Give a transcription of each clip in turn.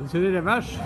Vous savez la vache?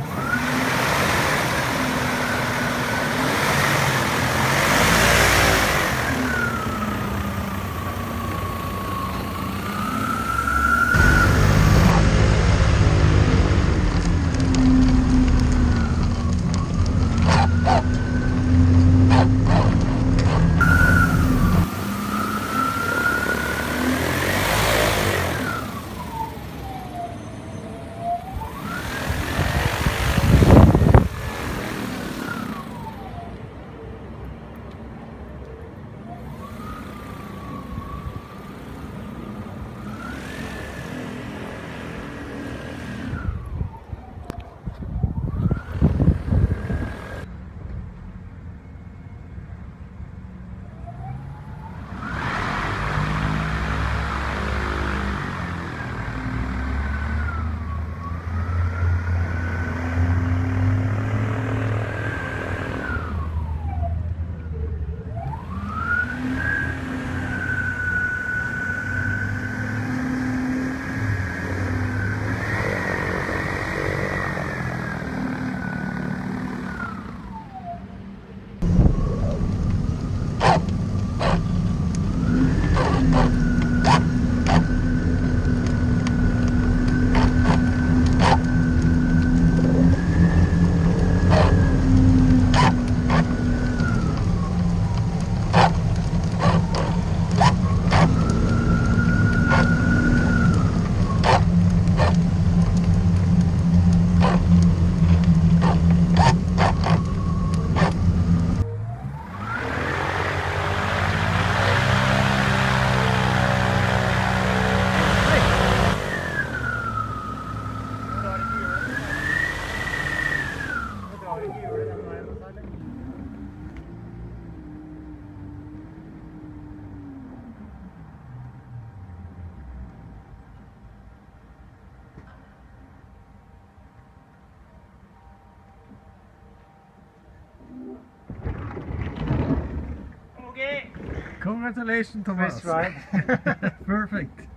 Congratulations, Thomas. First ride. Perfect.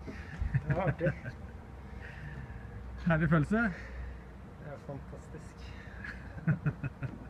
Det var artig. Herlig følelse. Det er fantastisk.